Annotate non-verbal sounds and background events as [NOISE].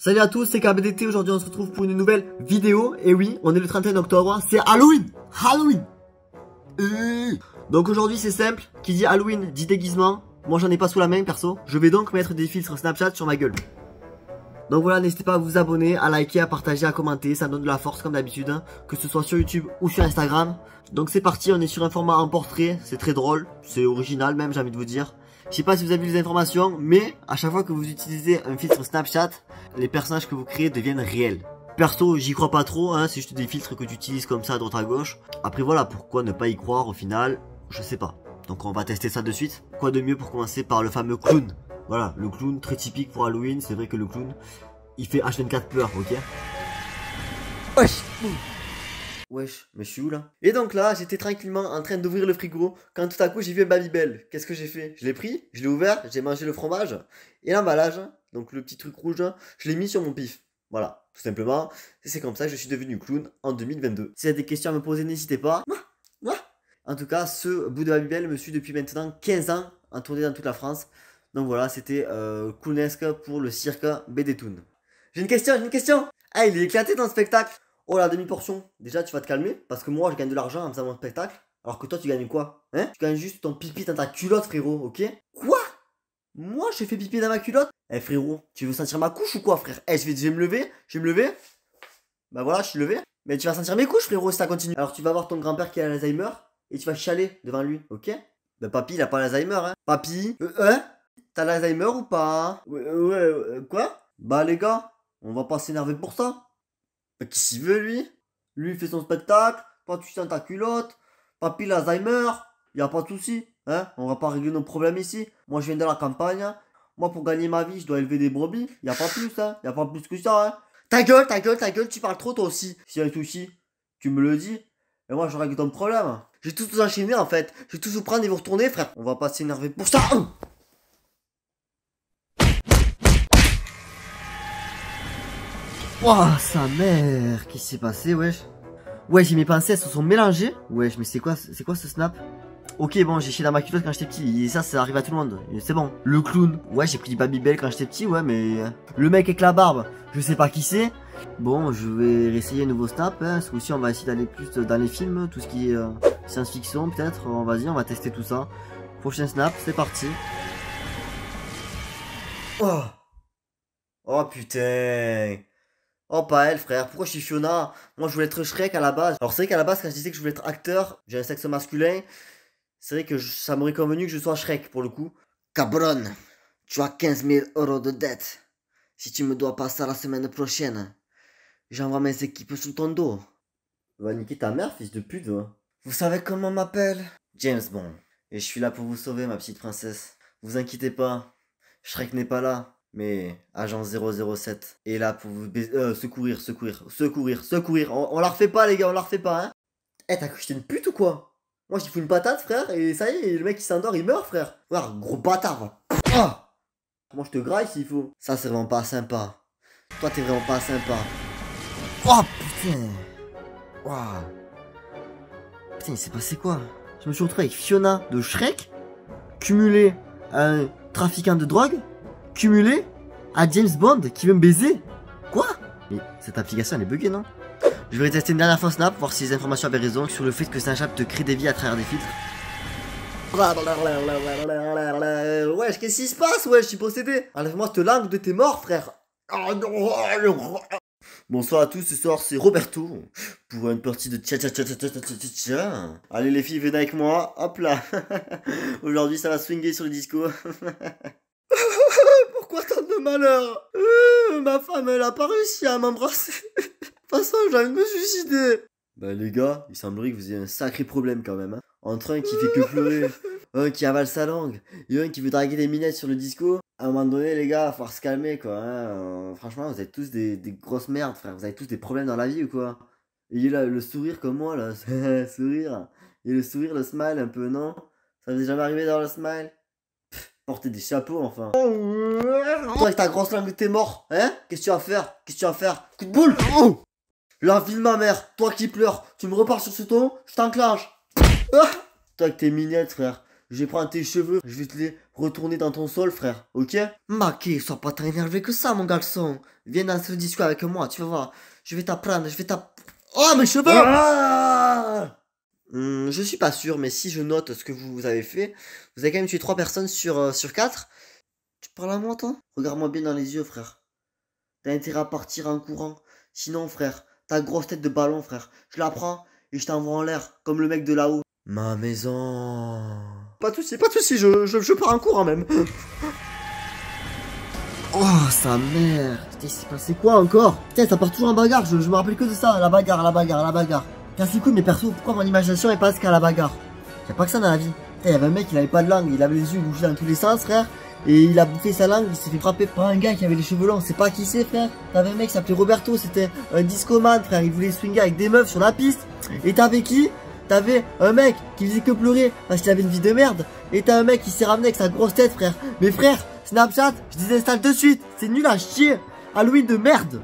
Salut à tous, c'est KBDT, aujourd'hui on se retrouve pour une nouvelle vidéo, et oui, on est le 31 octobre, c'est Halloween. Halloween. Euh. Donc aujourd'hui c'est simple, qui dit Halloween dit déguisement, moi j'en ai pas sous la main perso, je vais donc mettre des filtres Snapchat sur ma gueule. Donc voilà, n'hésitez pas à vous abonner, à liker, à partager, à commenter, ça donne de la force comme d'habitude, hein, que ce soit sur YouTube ou sur Instagram. Donc c'est parti, on est sur un format en portrait, c'est très drôle, c'est original même j'ai envie de vous dire. Je sais pas si vous avez vu les informations, mais à chaque fois que vous utilisez un filtre Snapchat, les personnages que vous créez deviennent réels. Perso, j'y crois pas trop, hein, c'est juste des filtres que tu utilises comme ça à droite à gauche. Après voilà, pourquoi ne pas y croire au final, je sais pas. Donc on va tester ça de suite. Quoi de mieux pour commencer par le fameux clown? Voilà, le clown très typique pour Halloween, c'est vrai que le clown, il fait H24 peur, ok? Wesh Wesh, mais je suis où là? Et donc là, j'étais tranquillement en train d'ouvrir le frigo quand tout à coup j'ai vu Babybel. Qu'est-ce que j'ai fait? Je l'ai pris, je l'ai ouvert, j'ai mangé le fromage et l'emballage, donc le petit truc rouge, je l'ai mis sur mon pif. Voilà, tout simplement. C'est comme ça que je suis devenu clown en 2022. Si vous avez des questions à me poser, n'hésitez pas. En tout cas, ce bout de Babybel me suit depuis maintenant 15 ans en tournée dans toute la France. Donc voilà, c'était euh, clownesque pour le cirque BD Toon. J'ai une question, j'ai une question Ah, il est éclaté dans le spectacle Oh la demi-portion, déjà tu vas te calmer, parce que moi je gagne de l'argent en faisant mon spectacle, alors que toi tu gagnes quoi Hein? Tu gagnes juste ton pipi dans ta culotte frérot, ok? Quoi? Moi je fais pipi dans ma culotte? Eh frérot, tu veux sentir ma couche ou quoi frère? Eh je vais, me lever, je vais me lever. Bah voilà, je suis levé. Mais tu vas sentir mes couches frérot si ça continue. Alors tu vas voir ton grand-père qui a l'Alzheimer, et tu vas chialer devant lui, ok? Bah papy il a pas l'Alzheimer hein. Papy, euh, hein? T'as l'Alzheimer ou pas? Ouais, ouais, euh, quoi? Bah les gars, on va pas s'énerver pour ça. Mais qui s'y veut, lui? Lui, il fait son spectacle, pas tu sens ta culotte, papy l'Alzheimer, y a pas de souci, hein? On va pas régler nos problèmes ici. Moi, je viens de la campagne, moi, pour gagner ma vie, je dois élever des brebis, y a pas plus, hein Y a pas plus que ça, hein Ta gueule, ta gueule, ta gueule, tu parles trop, toi aussi. S'il y a un souci, tu me le dis, et moi, je règle ton problème. J'ai tout vous enchaîner, en fait. Je vais tout vous prendre et vous retourner, frère. On va pas s'énerver pour ça Wouah, sa mère Qu'est-ce qui s'est passé, wesh Wesh, mes elles se sont mélangées Wesh, mais c'est quoi, c'est quoi ce snap? Ok, bon, j'ai chié dans ma quand j'étais petit, et ça, ça arrive à tout le monde, c'est bon. Le clown, ouais, j'ai pris Babybel quand j'étais petit, ouais, mais... Le mec avec la barbe, je sais pas qui c'est. Bon, je vais essayer un nouveau snap, hein. ce coup-ci, on va essayer d'aller plus dans les films, tout ce qui est euh, science-fiction, peut-être, on va y on va tester tout ça. Prochain snap, c'est parti. Oh Oh putain Oh, pas elle, frère. Pourquoi je suis Fiona? Moi, je voulais être Shrek à la base. Alors, c'est vrai qu'à la base, quand je disais que je voulais être acteur, j'ai un sexe masculin. C'est vrai que ça m'aurait convenu que je sois Shrek, pour le coup. Cabron, tu as 15 000 euros de dette. Si tu me dois pas ça la semaine prochaine, j'envoie mes équipes sous ton dos. Va niquer ta mère, fils de pute, Vous savez comment on m'appelle? James Bond. Et je suis là pour vous sauver, ma petite princesse. Vous inquiétez pas. Shrek n'est pas là. Mais agent 007 est là pour vous euh, secourir, secourir, secourir, secourir. On, la refait pas, les gars, on la refait pas, hein. Eh, t'as cru que j'étais une pute ou quoi? Moi, j'y fous une patate, frère, et ça y est, le mec il s'endort, il meurt, frère. Regarde, gros bâtard. Ah Moi, je te graille s'il faut? Ça, c'est vraiment pas sympa. Toi, t'es vraiment pas sympa. Oh putain. Waouh. Putain, il s'est passé quoi? Je me suis retrouvé avec Fiona de Shrek, cumulé à un trafiquant de drogue cumulé à James Bond qui veut me baiser. Quoi? Mais cette application elle est buggée non? Je vais tester une dernière fois Snap, voir si les informations avaient raison sur le fait que Snapchat te crée des vies à travers des filtres. Wesh, qu'est-ce qui se passe Wesh, je suis possédé. Enlève-moi cette langue de tes morts, frère. Bonsoir à tous, ce soir c'est Roberto. Pour une partie de tcha tcha tcha tcha tcha tcha tcha. Allez les filles, venez avec moi, hop là. [LAUGHS] Aujourd'hui ça va swinguer sur le disco [LAUGHS] malheur euh, Ma femme, elle a pas réussi à m'embrasser. De toute façon, j'ai envie de me suicider. Bah les gars, il semblerait que vous ayez un sacré problème quand même. Hein. Entre un qui fait que pleurer, [LAUGHS] un qui avale sa langue, et un qui veut draguer des minettes sur le disco. À un moment donné, les gars, faut se calmer quoi. Hein. Euh, franchement, vous êtes tous des, des, grosses merdes, frère. Vous avez tous des problèmes dans la vie ou quoi? Ayez là le sourire comme moi là, [LAUGHS] sourire. Et le sourire, le smile un peu, non? Ça vous est jamais arrivé dans le smile? Porter des chapeaux, enfin. Toi, avec ta grosse langue, t'es mort. Hein? Qu'est-ce que tu vas faire? Qu'est-ce que tu vas faire? Coup de boule oh La vie de ma mère. Toi qui pleures, tu me repars sur ce ton, je t'enclenche. Ah toi avec tes minettes, frère. Je vais prendre tes cheveux, je vais te les retourner dans ton sol, frère, ok? Maquet, sois pas tant énervé que ça, mon garçon. Viens dans ce discours avec moi, tu vas voir. Je vais t'apprendre, je vais t'apprendre. Oh, mes cheveux Ah Hum, Je suis pas sûr, mais si je note ce que vous avez fait, vous avez quand même tué 3 personnes sur, euh, sur 4. Tu parles à moi, toi? Regarde-moi bien dans les yeux, frère. T'as intérêt à partir en courant. Sinon, frère, ta grosse tête de ballon, frère, je la prends et je t'envoie en l'air, comme le mec de là-haut. Ma maison. Pas de soucis, pas de soucis, je, je, je pars en courant même. Oh, sa mère Putain, il s'est passé quoi encore? Putain, ça part toujours en bagarre, je, je me rappelle que de ça, la bagarre, la bagarre, la bagarre. Couilles, mais perso, pourquoi mon imagination est passe qu'à la bagarre Y'a pas que ça dans la vie. Il y avait un mec, il avait pas de langue, il avait les yeux bouchés dans tous les sens, frère. Et il a bouffé sa langue, il s'est fait frapper par un gars qui avait les cheveux longs, c'est pas qui c'est frère. T'avais un mec qui s'appelait Roberto, c'était un discoman frère, il voulait swinger avec des meufs sur la piste. Et t'avais qui T'avais un mec qui faisait que pleurer parce qu'il avait une vie de merde. Et t'as un mec qui s'est ramené avec sa grosse tête frère. Mais frère, Snapchat, je désinstalle de suite, c'est nul à chier. Halloween de merde